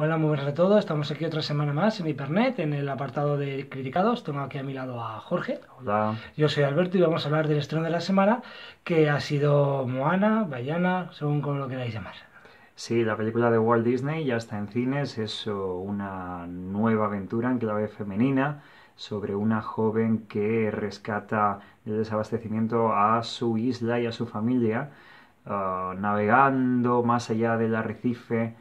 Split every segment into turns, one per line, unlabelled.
Hola, muy buenas a todos. Estamos aquí otra semana más en Hipernet, en el apartado de criticados. Tengo aquí a mi lado a Jorge.
Hola.
Yo soy Alberto y vamos a hablar del estreno de la semana, que ha sido Moana, Bayana, según como lo queráis llamar.
Sí, la película de Walt Disney ya está en cines. Es oh, una nueva aventura en clave femenina sobre una joven que rescata del desabastecimiento a su isla y a su familia, ah, navegando más allá del arrecife.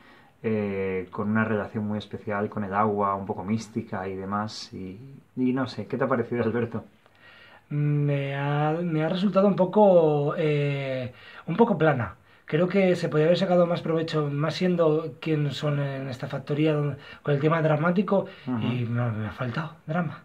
Eh, con una relación muy especial con el agua, un poco mística y demás. Y, y no sé, ¿qué te ha parecido, Alberto?
Me ha, me ha resultado un poco, eh, un poco plana. Creo que se podría haber sacado más provecho, más siendo quien son en esta factoría con el tema dramático, y me, me ha faltado drama.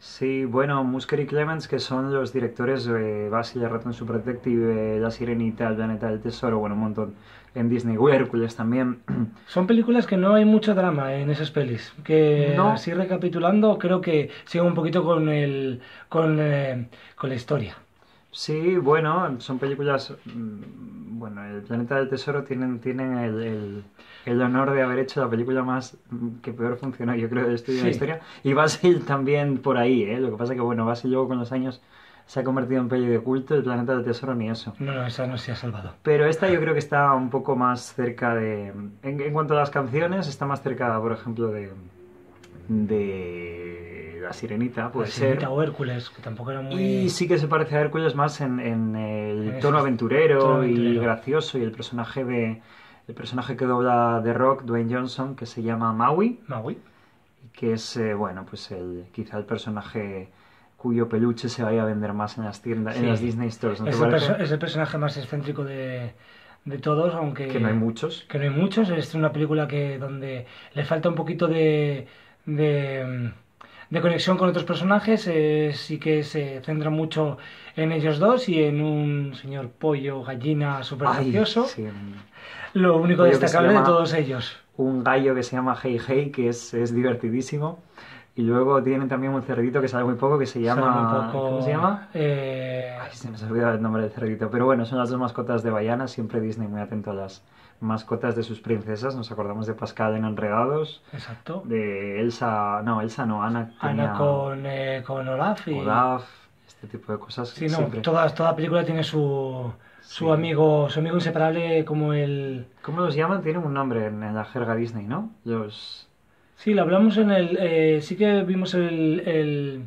Sí, bueno, Musker y Clements, que son los directores de Basil el ratón Super Detective, La Sirenita, El planeta del tesoro, bueno, un montón en Disney, Hércules también.
Son películas que no hay mucho drama en esas pelis. Que
No.
así recapitulando, creo que sigue un poquito con el con, eh, con la historia.
Sí, bueno, son películas. Bueno, El planeta del tesoro tienen, tienen el, el- el honor de haber hecho la película más mm, que peor funcionó, yo creo, del estudio de la
Sí.
historia. Y Basil también por ahí, ¿eh? Lo que pasa que, bueno, Basil luego con los años se ha convertido en peli de culto, El planeta del tesoro ni eso.
No, no, esa no se ha salvado.
Pero esta yo creo que está un poco más cerca de... En, en cuanto a las canciones, está más cerca, por ejemplo, de... de La Sirenita, puede
La
ser.
Sirenita o Hércules, que tampoco era muy...
Y sí que se parece a Hércules más en, en el
En
tono aventurero,
tono
y gracioso y el personaje de... El personaje que dobla The Rock, Dwayne Johnson, que se llama Maui,
Maui.
que es, eh, bueno, pues el, quizá el personaje cuyo peluche se vaya a vender más en las tiendas, en las Disney Stores, ¿no te
Es el,
parece?
perso- es el personaje más excéntrico de, de todos, aunque...
Que no hay muchos.
que no hay muchos. Es una película que donde le falta un poquito de, de, de conexión con otros personajes. eh, sí que se centra mucho en ellos dos y en un señor pollo, gallina súper gracioso.
sí,
Lo único destacable de todos ellos.
un gallo que se llama Hey Hey, que es, es divertidísimo. Y luego tienen también un cerdito que sale muy poco, que se llama...
Poco-
¿Cómo se llama?
Eh,
Ay, se me ha olvidado el nombre del cerdito. Pero bueno, son las dos mascotas de Bayana. Siempre Disney muy atento a las mascotas de sus princesas. Nos acordamos de Pascal en Enredados,
exacto.
de Elsa... No, Elsa no, Ana.
Ana con, eh, con Olaf y...
Olaf, este tipo de cosas.
Sí, no,
siempre.
toda, toda película tiene su, su amigo su amigo inseparable como el...
¿Cómo los llaman? Tienen un nombre en, en la jerga Disney, ¿no? Los...
Sí, lo hablamos en el... eh, sí que vimos el, el,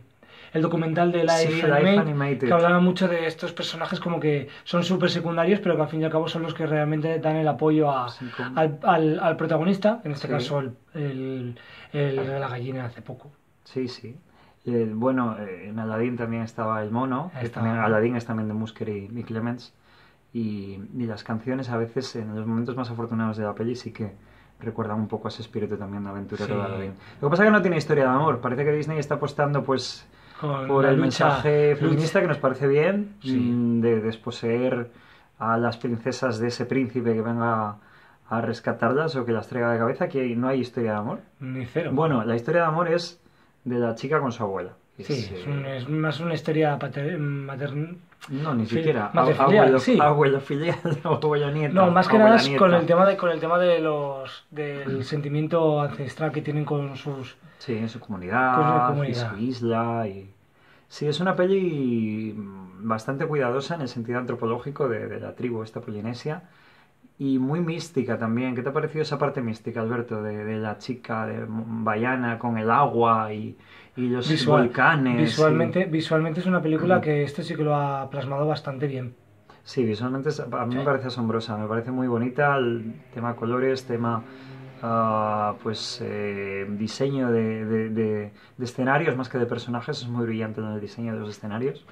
el documental de Life,
Sí, Life
Animated, que hablaba mucho de estos personajes como que son súper secundarios, pero que al fin y al cabo son los que realmente dan el apoyo a,
Sí, como-
al, al, al protagonista, en este
Sí.
caso el, el, el la gallina hace poco.
Sí, sí. Eh, bueno, eh, en Aladdin también estaba el mono, que también, Aladdin es también de Musker y, y Clements. Y, y las canciones a veces, en los momentos más afortunados de la peli, sí que recuerdan un poco a ese espíritu también de aventurero
Sí.
de Aladdin. Lo que pasa es que no tiene historia de amor. Parece que Disney está apostando pues
Con
por el
lucha-
mensaje
lucha-
feminista que nos parece bien,
Sí.
mm, de desposeer a las princesas de ese príncipe que venga a rescatarlas o que las traiga de cabeza, que no hay historia de amor.
Ni cero.
Bueno, la historia de amor es de la chica con su abuela.
Sí,
Es,
es, un- es más una historia pater- materna.
No, ni
Sí,
siquiera.
más de
Ab-
filial,
abuelo,
sí.
abuelo filial o abuelo nieto.
No, más que nada es con
nieta.
el tema de con el tema de los del sentimiento ancestral que tienen con sus
Sí, en su comunidad,
Con su
y
comunidad.
su isla. Y... Sí, es una peli mm, bastante cuidadosa en el sentido antropológico de, de la tribu, esta polinesia. Y muy mística también. ¿Qué te ha parecido esa parte mística, Alberto? De, de la chica de Bayana con el agua y, y los
visual-
volcanes. y-
Visualmente, visualmente es una película que esto sí que lo ha plasmado bastante bien.
Sí, visualmente a mí me parece asombrosa, me parece muy bonita el tema colores, tema ah, pues eh, diseño de, de- de- de escenarios más que de personajes, es muy brillante en el diseño de los escenarios.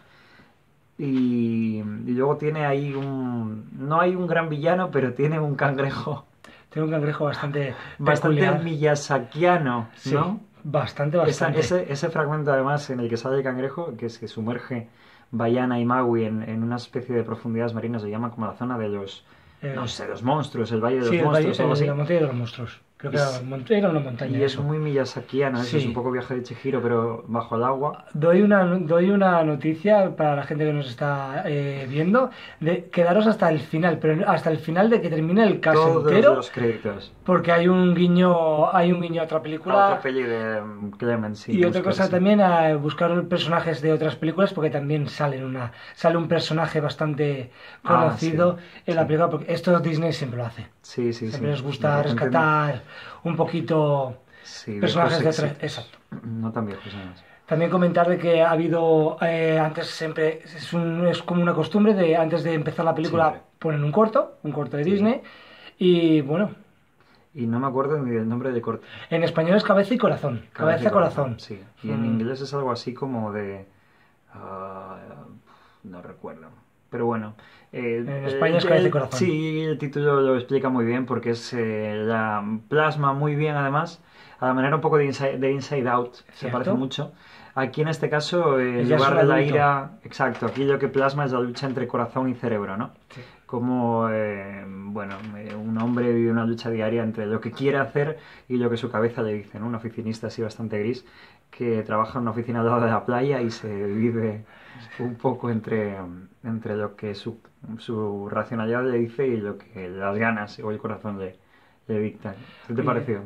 Y, y luego tiene ahí un... No hay un gran villano, pero tiene un cangrejo
Tiene un cangrejo bastante
bastante
peculiar.
miyazakiano,
Sí,
¿no?
bastante,
Esa-
bastante.
ese, ese fragmento además en el que sale el cangrejo, que es que sumerge Bayana y Maui en, en una especie de profundidades marinas, se llama como la zona de los,
Eh,
no sé, los monstruos, el Valle de los
sí,
Monstruos,
valle-
algo
el-
así.
la montaña de los monstruos. Creo que
Y
era, una montaña.
Y es muy Miyazakiano, eso
Sí.
es un poco viaje de Chihiro, pero bajo el agua.
Doy una, doy una noticia para la gente que nos está eh, viendo, de quedaros hasta el final, pero hasta el final de que termine el caso
Todos
entero,
los créditos.
porque hay un guiño, hay un guiño a otra película.
Otra peli de Clemens. sí,
Y otra cosa
sí.
también a buscar personajes de otras películas porque también salen una sale un personaje bastante
Ah,
conocido
sí,
en la película porque esto Disney siempre lo hace.
Sí, sí,
Siempre
sí.
les gusta rescatar un poquito
sí,
personajes de
éxitos.
Exacto.
No tan viejos, además.
También comentar de que ha habido eh, antes siempre es, un- es como una costumbre de antes de empezar la película
Siempre.
ponen un corto, un corto de. Disney y bueno,
Y no me acuerdo ni del nombre de corte.
en español es cabeza y corazón, cabeza, y corazón.
Sí. Y en
Mm.
inglés es algo así como de. ah, no recuerdo. Pero bueno. eh,
En España es
el-
corazón.
Sí, el título lo explica muy bien porque es eh, la plasma muy bien además. A la manera un poco de Inside, de Inside Out. Se
¿Cierto?
parece mucho. Aquí en este caso, eh, en lugar de la
adulto.
ira. Exacto, aquí lo que plasma es la lucha entre corazón y cerebro, ¿no?
Sí.
como eh, bueno eh, un hombre vive una lucha diaria entre lo que quiere hacer y lo que su cabeza le dice, ¿no? Un oficinista así bastante gris que trabaja en una oficina al lado de la playa y se vive un poco entre, entre lo que su, su racionalidad le dice y lo que las ganas o el corazón le, le dictan. ¿Qué te
Oye,
pareció?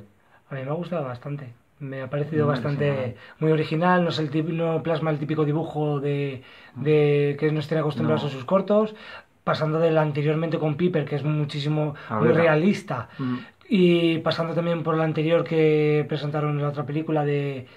A mí me ha gustado bastante. Me ha parecido
Muy
bastante
original.
muy original. No, es el tip- no plasma el típico dibujo de, de que nos tiene acostumbrados
No.
a sus cortos. Pasando del anteriormente con Piper, que es muchísimo
A
muy realista.
Mm,
Y pasando también por la anterior que presentaron en la otra película de,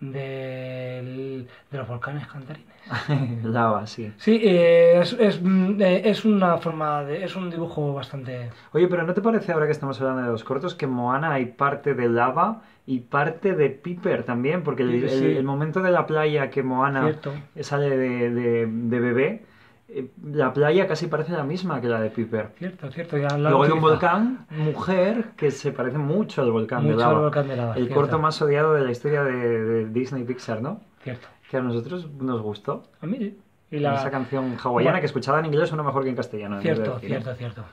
de, de los volcanes cantarines.
Lava, sí.
Sí, eh, es, es, mm, eh, es una forma de. Es un dibujo bastante.
Oye, pero ¿no te parece ahora que estamos hablando de los cortos que en Moana hay parte de lava y parte de Piper también? Porque el, el-
Sí.
el momento de la playa que Moana
Cierto.
sale de, de- de bebé, la playa casi parece la misma que la de Piper.
Cierto, cierto. Ya
Luego hay un volcán, mujer, que se parece mucho al volcán de
Mucho
lava.
al volcán de lava,
el
cierto.
corto más odiado de la historia de, de Disney Pixar, ¿no?
Cierto.
Que a nosotros nos gustó.
A mí sí. Y la...
Esa canción hawaiana
Bueno.
que escuchaba en inglés suena mejor que en castellano. de
Cierto,
decir, ¿eh?
cierto, cierto.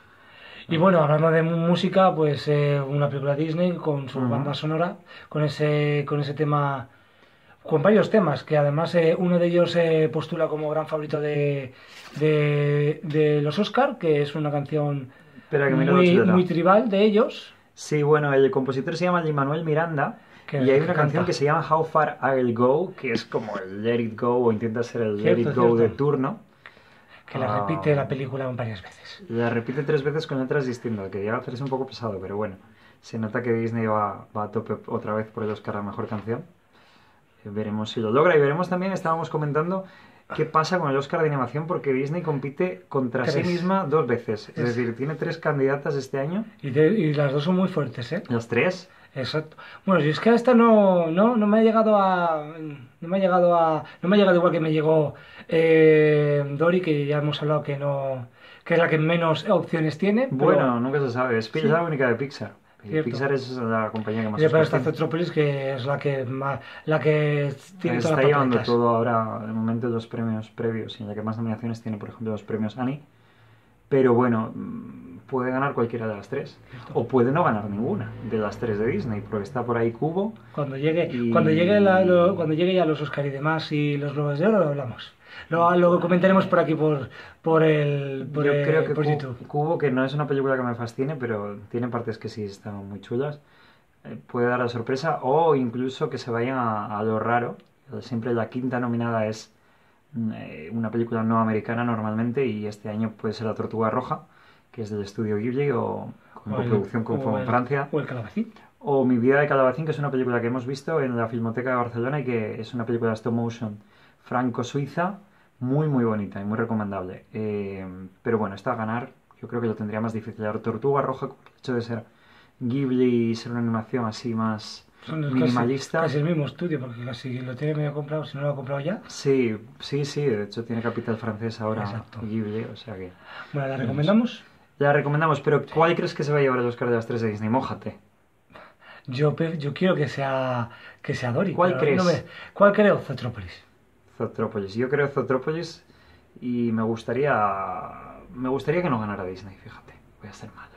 Y bueno, hablando de música, pues eh, una película Disney con su banda sonora, con ese, con ese tema, con varios temas, que además eh, uno de ellos se postula como gran favorito de, de, de los Oscar, que es una canción
Espera que
muy, muy tribal de ellos.
Sí, bueno, el compositor se llama Lin-Manuel Miranda
Que-
y hay una
canta.
canción que se llama How Far I'll Go, que es como el Let It Go o intenta ser el Let
Cierto,
It Go de
cierto.
turno.
que la
Ah.
repite la película varias veces.
La repite tres veces con letras distintas, que llega a hacerse un poco pesado, pero bueno, se nota que Disney va, va a tope otra vez por el Oscar a Mejor Canción. Veremos si lo logra y veremos también, estábamos comentando, qué pasa con el Oscar de animación, porque Disney compite contra sí misma dos veces. Es,
Es-
decir, tiene tres candidatas este año,
Y, de- y las dos son muy fuertes, ¿eh?
las tres.
Exacto. Bueno, yo es que a esta no, no, no me ha llegado a. No me ha llegado a. No me ha llegado igual que me llegó eh, Dory, que ya hemos hablado que no. que es la que menos opciones tiene. pero-
Bueno, nunca se sabe, es
Sí.
la única de Pixar.
Cierto.
Pixar es la compañía que más
Y después está
tiene.
Zootropolis, que es la que más, la que tiene todas
Está
las
llevando
papeletas.
todo ahora, de momento, los premios previos y la que más nominaciones tiene, por ejemplo, los premios Annie. Pero bueno, mm, puede ganar cualquiera de las tres. O puede no ganar ninguna de las tres de Disney, porque está por ahí Cubo.
Cuando llegue,
Y-
cuando llegue la- lo- cuando llegue ya los Oscar y demás y los Globos de Oro lo hablamos. Lo, lo comentaremos por aquí por, por el por,
Yo creo que
por YouTube.
Cubo, que no es una película que me fascine, pero tiene partes que sí están muy chulas, eh, puede dar la sorpresa o incluso que se vayan a, a lo raro. Siempre la quinta nominada es mm, eh, una película no americana normalmente y este año puede ser La Tortuga Roja, que es del estudio Ghibli o con producción con
o el-
Francia.
O el Calabacín.
O Mi vida de Calabacín, que es una película que hemos visto en la Filmoteca de Barcelona y que es una película stop motion franco-suiza, muy muy bonita y muy recomendable. Eh, pero bueno, esta a ganar yo creo que lo tendría más difícil. La Tortuga Roja, por el hecho de ser Ghibli y ser una animación así más
Son casi-
minimalista.
Casi, el mismo estudio, porque casi lo tiene medio comprado, si no lo ha comprado ya.
Sí, sí, sí, de hecho tiene capital francés ahora
Exacto.
Ghibli, o sea que...
Bueno, ¿la recomendamos?
La recomendamos, pero ¿cuál crees que se va a llevar el Oscar de las tres de Disney? Mójate.
Yo, yo quiero que sea que sea Dory.
¿Cuál crees?
no me- ¿Cuál creo? Zootropolis.
Zootrópolis. Yo creo Zootrópolis y me gustaría me gustaría que no ganara Disney, fíjate. Voy a ser malo.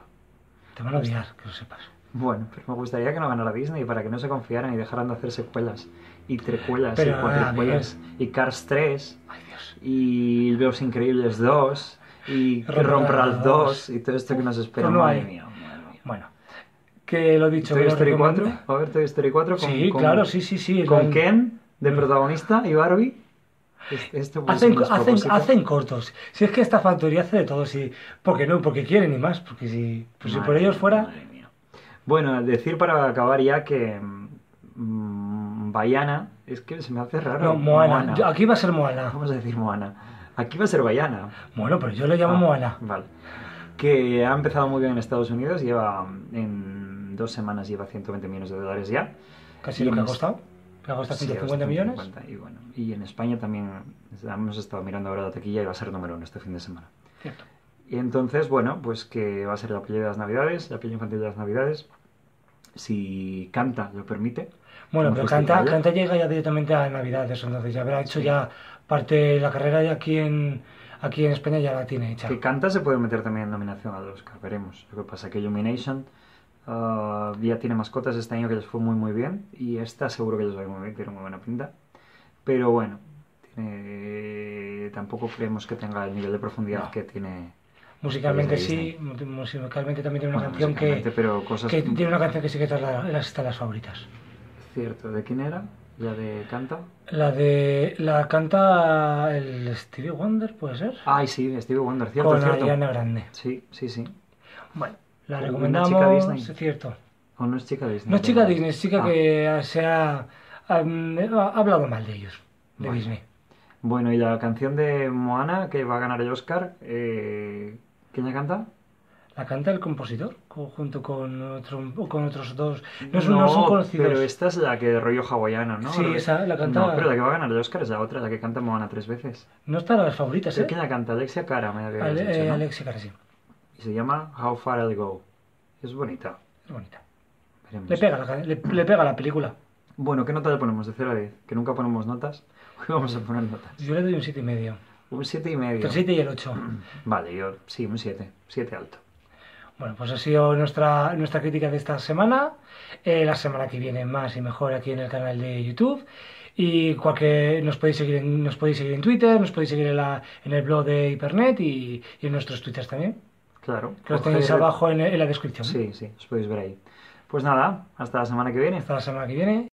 Te van a odiar, que lo sepas.
Bueno, pero me gustaría que no ganara Disney para que no se confiaran y dejaran de hacer secuelas y trecuelas
Pero,
y
ah,
cuatricuelas y Cars 3
Ay, Dios.
y Los Increíbles 2 y
Ralph 2.
2 y todo esto que nos espera.
No
madre mía, madre mía.
Bueno, que lo dicho.
Toy Story 4,
recomiendo.
¿va a haber Toy Story 4 con,
Sí,
con-
claro, sí, sí, sí.
con Ken de protagonista y Barbie? Es- Esto puede ser
Hacen, hacen, hacen cortos. Si es que esta factoría hace de todo, sí. Porque no, porque quieren y más. Porque si, pues si por ellos fuera.
madre mía. Bueno, decir para acabar ya que mm, Bayana, es que se me hace raro.
No, Moana. Yo- aquí va a ser Moana.
Vamos a decir Moana. Aquí va a ser Bayana.
Bueno, pero yo le llamo
Ah,
Moana.
Vale. Que ha empezado muy bien en Estados Unidos, lleva en dos semanas lleva 120 millones de dólares ya.
Casi
Y
lo que ha costado. Que ha costado
Sí,
150 millones.
150, Y, bueno, y en España también hemos estado mirando ahora la taquilla y va a ser número uno este fin de semana.
Cierto.
Y entonces, bueno, pues que va a ser la peli de las Navidades, la peli infantil de las Navidades. Si canta, lo permite.
Bueno, pero Canta. Canta llega ya directamente a Navidades, entonces ya habrá hecho ya parte de la carrera y aquí en, aquí en España ya la tiene hecha.
Que canta se puede meter también en nominación al Oscar, veremos. Lo que pasa que Illumination ah, ya tiene mascotas este año que les fue muy muy bien y esta seguro que les va a ir muy bien, tiene muy buena pinta. Pero bueno, tiene- tampoco creemos que tenga el nivel de profundidad
No.
que tiene...
Musicalmente sí, mu- musicalmente también tiene una
bueno,
canción que,
pero cosas
que tiene una canción que sí que está en las, está en las favoritas.
cierto. ¿De quién era? ¿La de canta?
La de la canta el Stevie Wonder, puede ser,
Ay, sí, Stevie Wonder, cierto,
con
cierto.
Ariana Grande.
Sí, sí, sí.
Bueno, la
Una
recomendamos,
chica Disney.
es cierto.
¿O no es chica Disney?
No es chica. Disney, es chica
Ah.
que se ha, ha- ha hablado mal de ellos, de
Vale.
Disney.
Bueno, y la canción de Moana, que va a ganar el Oscar, eh, ¿quién la canta?
La canta el compositor, co- junto con, otro, con otros dos. No, son- no son conocidos.
pero esta es la que de rollo hawaiano, ¿no?
Sí, esa la canta-
No, pero la que va a ganar el Oscar es la otra, la que canta Moana tres veces.
No está las favoritas, ¿eh?
¿Quién la canta? Alexia Cara, me había
Ale-
dicho,
eh,
¿no?
Alexia Cara, sí.
Y se llama How Far I'll Go. Es bonita.
Es bonita.
Veremos.
Le pega, la, le, le pega la película.
Bueno, ¿qué nota le ponemos? De 0 a 10. Que nunca ponemos notas. Hoy vamos a poner notas.
Yo le doy un siete y medio.
Un 7 y medio.
El 7 y el 8.
Vale, yo sí, un 7. 7 alto.
Bueno, pues ha sido nuestra, nuestra crítica de esta semana. Eh, la semana que viene más y mejor aquí en el canal de YouTube. Y cualquier, nos podéis seguir en, nos podéis seguir en Twitter, nos podéis seguir en, la, en el blog de Hipernet y, y en nuestros Twitters también.
Claro.
Que los tenéis abajo en, en la descripción.
Sí, sí, os podéis ver ahí. Pues nada, hasta la semana que viene.
Hasta la semana que viene.